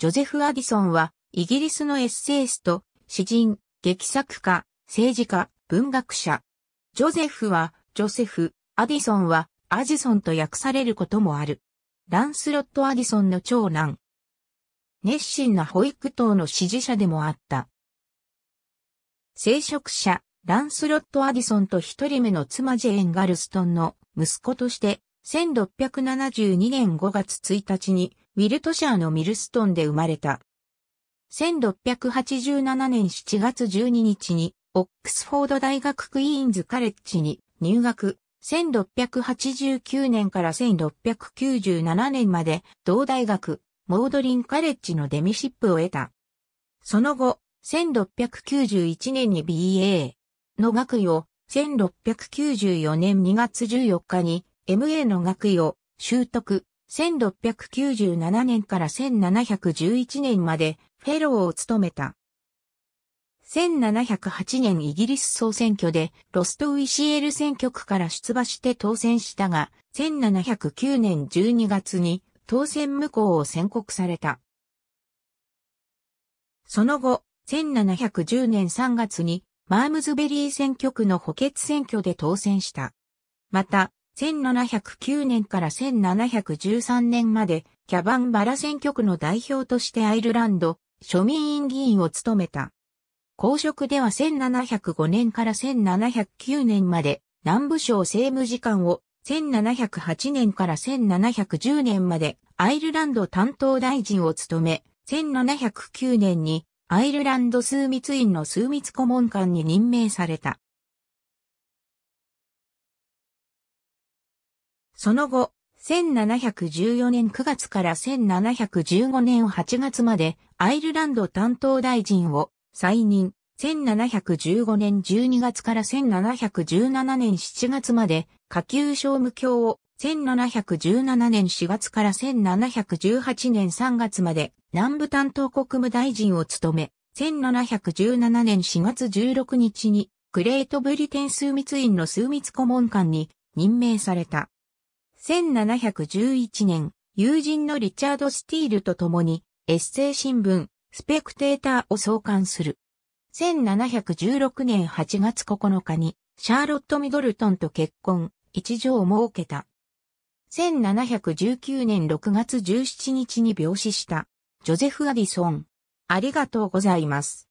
ジョゼフ・アディソンは、イギリスのエッセイスト、詩人、劇作家、政治家、文学者。ジョゼフは、ジョセフ、アディソンは、アジソンと訳されることもある。ランスロット・アディソンの長男。熱心な保育等の支持者でもあった。聖職者、ランスロット・アディソンと一人目の妻ジェーン・ガルストンの息子として、1672年5月1日にウィルトシャーのミルストンで生まれた。1687年7月12日にオックスフォード大学クイーンズカレッジに入学。1689年から1697年まで同大学モードリンカレッジのデミシップを得た。その後、1691年に BA の学位を1694年2月14日に MA の学位を習得、1697年から1711年までフェローを務めた。1708年イギリス総選挙でロストウィシエル選挙区から出馬して当選したが、1709年12月に当選無効を宣告された。その後、1710年3月にマームズベリー選挙区の補欠選挙で当選した。また、1709年から1713年までキャバンバラ選挙区の代表としてアイルランド庶民院議員を務めた。公職では1705年から1709年まで南部省政務次官を1708年から1710年までアイルランド担当大臣を務め、1709年にアイルランド枢密院の枢密顧問官に任命された。その後、1714年9月から1715年8月までアイルランド担当大臣を再任、1715年12月から1717年7月まで下級商務卿を。1717年4月から1718年3月まで南部担当国務大臣を務め、1717年4月16日にグレートブリテン枢密院の枢密顧問官に任命された。1711年、友人のリチャード・スティールと共に、エッセイ新聞、スペクテーターを創刊する。1716年8月9日に、シャーロット・ミドルトンと結婚、一条を設けた。1719年6月17日に病死した、ジョゼフ・アディソン。ありがとうございます。